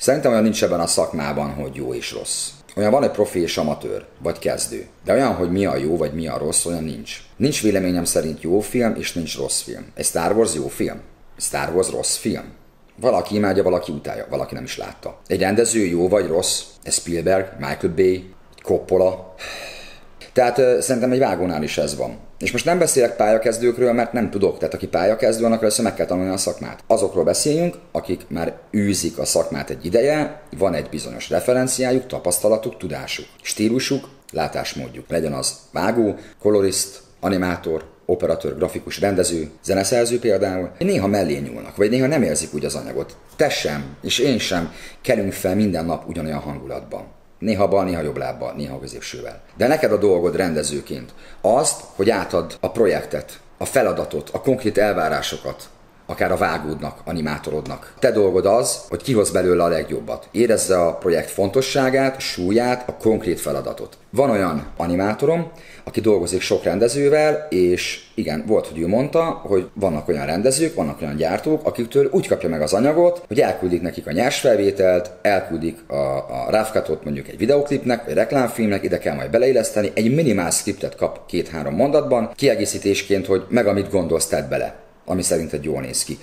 Szerintem olyan nincs ebben a szakmában, hogy jó és rossz. Olyan van egy profi és amatőr, vagy kezdő. De olyan, hogy mi a jó, vagy mi a rossz, olyan nincs. Nincs véleményem szerint jó film, és nincs rossz film. Egy Star Wars jó film? Star Wars rossz film? Valaki imádja, valaki utálja, valaki nem is látta. Egy rendező jó vagy rossz? Ez Spielberg, Michael Bay, Coppola. Tehát szerintem egy vágónál is ez van. És most nem beszélek pályakezdőkről, mert nem tudok. Tehát aki pályakezdő, annak először meg kell tanulni a szakmát. Azokról beszéljünk, akik már űzik a szakmát egy ideje, van egy bizonyos referenciájuk, tapasztalatuk, tudásuk, stílusuk, látásmódjuk. Legyen az vágó, koloriszt, animátor, operatőr, grafikus, rendező, zeneszerző például, néha mellé nyúlnak, vagy néha nem érzik úgy az anyagot. Te sem, és én sem kelünk fel minden nap ugyanolyan hangulatban. Néha bal, néha jobb lábbal, néha középsővel. De neked a dolgod rendezőként azt, hogy átad a projektet, a feladatot, a konkrét elvárásokat, akár a vágódnak, animátorodnak. Te dolgod az, hogy kihoz belőle a legjobbat. Érezze a projekt fontosságát, súlyát, a konkrét feladatot. Van olyan animátorom, aki dolgozik sok rendezővel, és igen, volt, hogy ő mondta, hogy vannak olyan rendezők, vannak olyan gyártók, akiktől úgy kapja meg az anyagot, hogy elküldik nekik a nyersfelvételt, elküldik a, a mondjuk egy videoklipnek, vagy reklámfilmnek, ide kell majd beleilleszteni, egy minimál scriptet kap két-három mondatban, kiegészítésként, hogy meg amit gondolsz, tedd bele ami szerinted jól néz ki.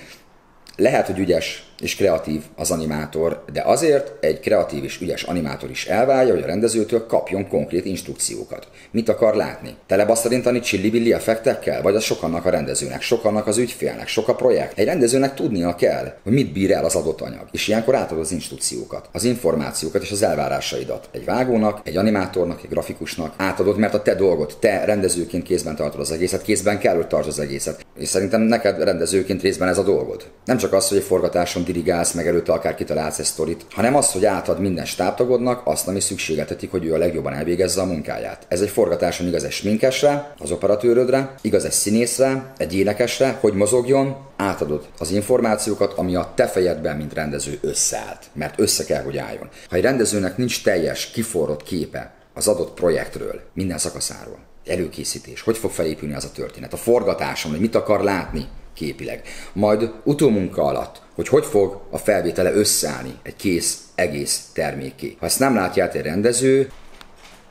Lehet, hogy ügyes és kreatív az animátor, de azért egy kreatív és ügyes animátor is elválja, hogy a rendezőtől kapjon konkrét instrukciókat. Mit akar látni? Telebasztalintani csillibilli effektekkel? Vagy az sokannak a rendezőnek, sokannak az ügyfélnek, sok a projekt? Egy rendezőnek tudnia kell, hogy mit bír el az adott anyag. És ilyenkor átad az instrukciókat, az információkat és az elvárásaidat. Egy vágónak, egy animátornak, egy grafikusnak átadod, mert a te dolgod, te rendezőként kézben tartod az egészet, kézben kell, hogy tartsd az egészet. És szerintem neked rendezőként részben ez a dolgod. Nem csak az, hogy egy forgatáson dirigálsz, meg előtte akár kitalálsz egy sztorit, hanem az, hogy átad minden stábtagodnak azt, ami szükségeltetik, hogy ő a legjobban elvégezze a munkáját. Ez egy forgatáson igaz egy sminkesre, az operatőrödre, igaz egy színészre, egy énekesre, hogy mozogjon, átadod az információkat, ami a te fejedben, mint rendező összeállt. Mert össze kell, hogy álljon. Ha egy rendezőnek nincs teljes, kiforrott képe az adott projektről, minden szakaszáról, előkészítés, hogy fog felépülni az a történet, a forgatáson, hogy mit akar látni, képileg. Majd utómunka alatt, hogy hogy fog a felvétele összeállni egy kész, egész terméké. Ha ezt nem látja egy rendező,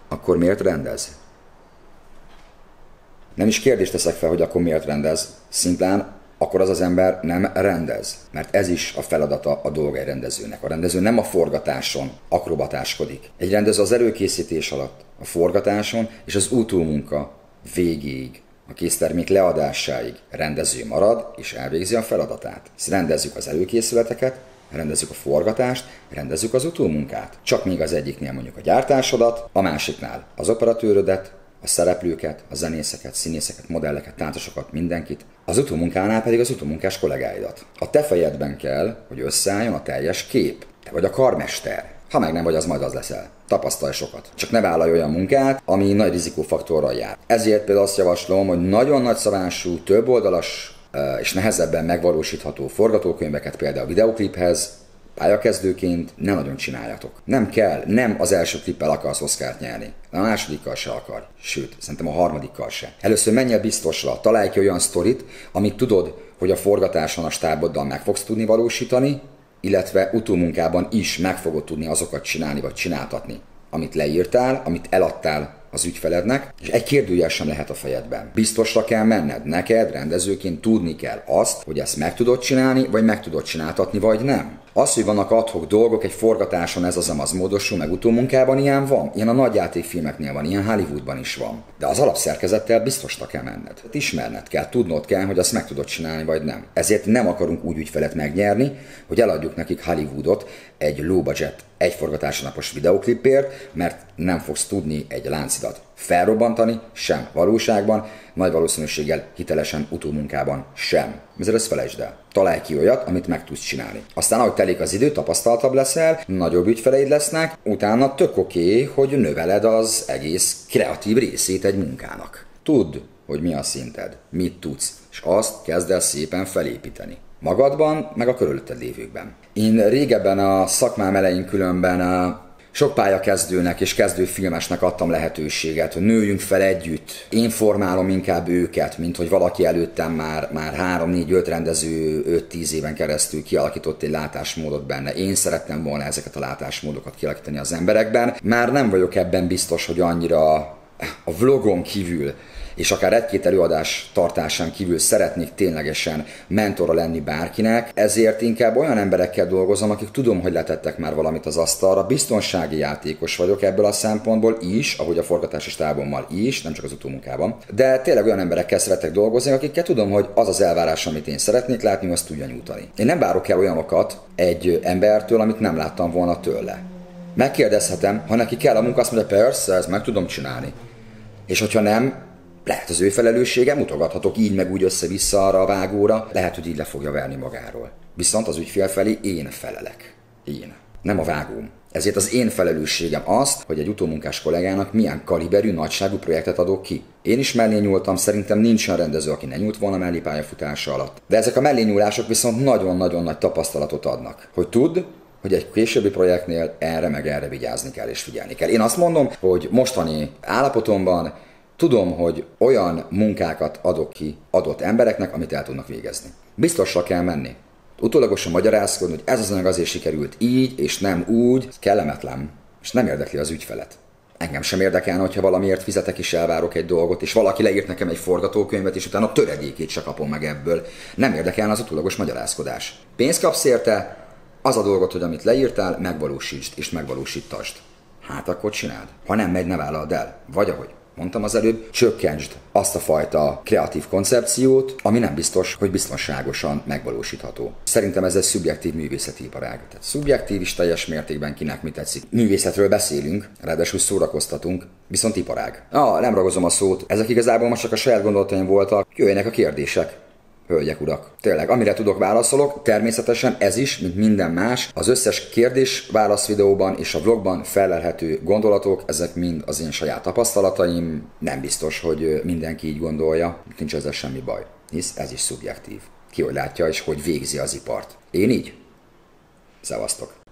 akkor miért rendez? Nem is kérdést teszek fel, hogy akkor miért rendez. Szimplán akkor az az ember nem rendez. Mert ez is a feladata a dolga rendezőnek. A rendező nem a forgatáson akrobatáskodik. Egy rendező az előkészítés alatt, a forgatáson és az utómunka végéig a késztermék leadásáig rendező marad és elvégzi a feladatát. Rendezzük az előkészületeket, rendezzük a forgatást, rendezzük az utómunkát. Csak még az egyiknél mondjuk a gyártásodat, a másiknál az operatőrödet, a szereplőket, a zenészeket, színészeket, modelleket, táncosokat, mindenkit, az utómunkánál pedig az utómunkás kollégáidat. A te fejedben kell, hogy összeálljon a teljes kép. Te vagy a karmester. Ha meg nem vagy, az majd az leszel. Tapasztalj sokat. Csak ne vállalj olyan munkát, ami nagy rizikófaktorral jár. Ezért például azt javaslom, hogy nagyon nagy szavású, több oldalas és nehezebben megvalósítható forgatókönyveket például a videokliphez, pályakezdőként ne nagyon csináljatok. Nem kell, nem az első klippel akarsz oszkárt nyerni. A másodikkal se akar. Sőt, szerintem a harmadikkal se. Először menj el biztosra, találj ki olyan sztorit, amit tudod, hogy a forgatáson a stáboddal meg fogsz tudni valósítani, illetve utómunkában is meg fogod tudni azokat csinálni vagy csináltatni, amit leírtál, amit eladtál az ügyfelednek, és egy kérdőjel sem lehet a fejedben. Biztosra kell menned, neked rendezőként tudni kell azt, hogy ezt meg tudod csinálni, vagy meg tudod csináltatni, vagy nem. Az, hogy vannak adhok dolgok, egy forgatáson ez az amaz módosul, meg utómunkában ilyen van. Ilyen a nagyjátékfilmeknél van, ilyen Hollywoodban is van. De az alapszerkezettel biztosra kell menned. Hát ismerned kell, tudnod kell, hogy azt meg tudod csinálni, vagy nem. Ezért nem akarunk úgy ügyfelet megnyerni, hogy eladjuk nekik Hollywoodot egy low budget egyforgatásnapos videoklipért, mert nem fogsz tudni egy láncidat felrobbantani, sem valóságban, nagy valószínűséggel hitelesen utómunkában sem. Ezért ezt felejtsd el. Találj ki olyat, amit meg tudsz csinálni. Aztán, ahogy telik az idő, tapasztaltabb leszel, nagyobb ügyfeleid lesznek, utána tök oké, okay, hogy növeled az egész kreatív részét egy munkának. Tudd, hogy mi a szinted, mit tudsz, és azt kezd el szépen felépíteni. Magadban, meg a körülötted lévőkben. Én régebben a szakmám elején különben Sok pályakezdőnek és kezdőfilmesnek adtam lehetőséget, hogy nőjünk fel együtt. Én formálom inkább őket, mint hogy valaki előttem már, már 3-4-5 rendező 5-10 éven keresztül kialakított egy látásmódot benne. Én szerettem volna ezeket a látásmódokat kialakítani az emberekben. Már nem vagyok ebben biztos, hogy annyira a vlogon kívül és akár egy-két előadás tartásán kívül szeretnék ténylegesen mentora lenni bárkinek, ezért inkább olyan emberekkel dolgozom, akik tudom, hogy letettek már valamit az asztalra, biztonsági játékos vagyok ebből a szempontból is, ahogy a forgatási stábommal is, nem csak az utómunkában, de tényleg olyan emberekkel szeretek dolgozni, akikkel tudom, hogy az az elvárás, amit én szeretnék látni, azt tudja nyújtani. Én nem várok el olyanokat egy embertől, amit nem láttam volna tőle. Megkérdezhetem, ha neki kell a munka, azt mondja, persze, ezt meg tudom csinálni. És hogyha nem, lehet az ő felelőssége, mutogathatok így meg úgy össze-vissza arra a vágóra, lehet, hogy így le fogja verni magáról. Viszont az ügyfél felé én felelek. Én. Nem a vágóm. Ezért az én felelősségem azt, hogy egy utómunkás kollégának milyen kaliberű, nagyságú projektet adok ki. Én is mellé nyúltam, szerintem nincs olyan rendező, aki ne nyúlt volna mellé pályafutása alatt. De ezek a mellé nyúlások viszont nagyon-nagyon nagy tapasztalatot adnak. Hogy tud, hogy egy későbbi projektnél erre meg erre vigyázni kell és figyelni kell. Én azt mondom, hogy mostani állapotomban Tudom, hogy olyan munkákat adok ki adott embereknek, amit el tudnak végezni. Biztosra kell menni. Utólagosan magyarázkodni, hogy ez az anyag azért sikerült így, és nem úgy, kellemetlen, és nem érdekli az ügyfelet. Engem sem érdekel, hogyha valamiért fizetek és elvárok egy dolgot, és valaki leírt nekem egy forgatókönyvet, és utána töredékét se kapom meg ebből. Nem érdekel az utólagos magyarázkodás. Pénzt kapsz érte, az a dolgot, hogy amit leírtál, megvalósítsd és megvalósítasd. Hát akkor csináld. Ha nem megy, ne vállald el. Vagy ahogy mondtam az előbb, csökkentsd azt a fajta kreatív koncepciót, ami nem biztos, hogy biztonságosan megvalósítható. Szerintem ez egy szubjektív művészeti iparág. Tehát szubjektív is teljes mértékben kinek mi tetszik. Művészetről beszélünk, ráadásul szórakoztatunk, viszont iparág. Ah, nem ragozom a szót, ezek igazából most csak a saját gondolataim voltak, jöjjenek a kérdések. Hölgyek, urak, tényleg, amire tudok válaszolok, természetesen ez is, mint minden más, az összes kérdés válasz videóban és a vlogban felelhető gondolatok, ezek mind az én saját tapasztalataim, nem biztos, hogy mindenki így gondolja, nincs ezzel semmi baj, hisz ez is szubjektív. Ki hogy látja és hogy végzi az ipart. Én így? Szevasztok!